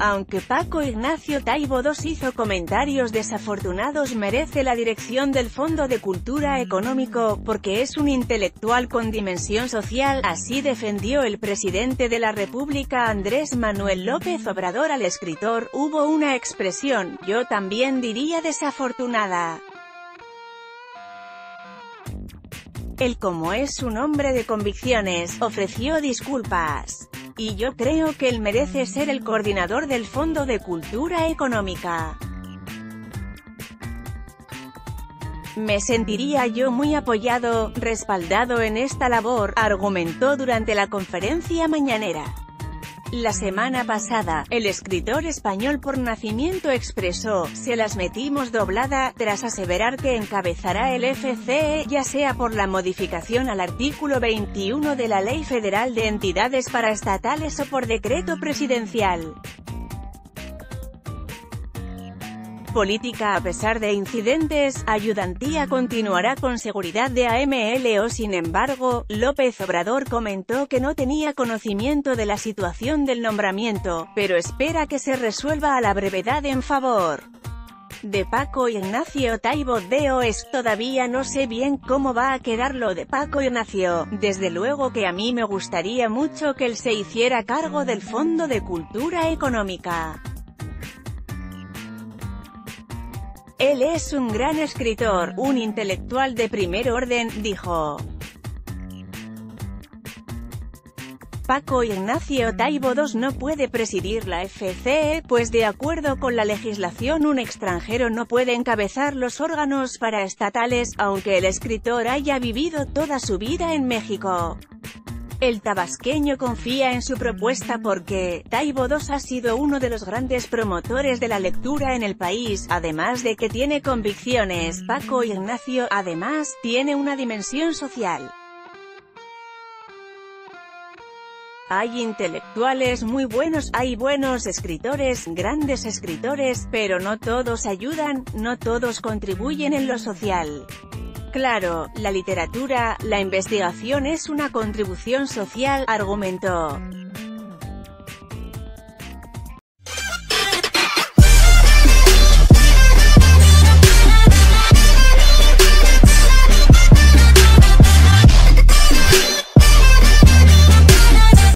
Aunque Paco Ignacio Taibo II hizo comentarios desafortunados merece la dirección del Fondo de Cultura Económico, porque es un intelectual con dimensión social, así defendió el presidente de la República Andrés Manuel López Obrador al escritor, hubo una expresión, yo también diría desafortunada. Él como es un hombre de convicciones, ofreció disculpas. Y yo creo que él merece ser el coordinador del Fondo de Cultura Económica. Me sentiría yo muy apoyado, respaldado en esta labor, argumentó durante la conferencia mañanera. La semana pasada, el escritor español por nacimiento expresó, se las metimos doblada, tras aseverar que encabezará el FCE, ya sea por la modificación al artículo 21 de la Ley Federal de Entidades Paraestatales o por decreto presidencial. Política a pesar de incidentes, Ayudantía continuará con seguridad de AMLO sin embargo, López Obrador comentó que no tenía conocimiento de la situación del nombramiento, pero espera que se resuelva a la brevedad en favor de Paco Ignacio Taibo de Oes. Todavía no sé bien cómo va a quedar lo de Paco Ignacio, desde luego que a mí me gustaría mucho que él se hiciera cargo del Fondo de Cultura Económica. Él es un gran escritor, un intelectual de primer orden, dijo. Paco Ignacio Taibo II no puede presidir la FCE, pues de acuerdo con la legislación un extranjero no puede encabezar los órganos paraestatales, aunque el escritor haya vivido toda su vida en México. El tabasqueño confía en su propuesta porque, Taibo II ha sido uno de los grandes promotores de la lectura en el país, además de que tiene convicciones, Paco Ignacio, además, tiene una dimensión social. Hay intelectuales muy buenos, hay buenos escritores, grandes escritores, pero no todos ayudan, no todos contribuyen en lo social. Claro, la literatura, la investigación es una contribución social, argumentó.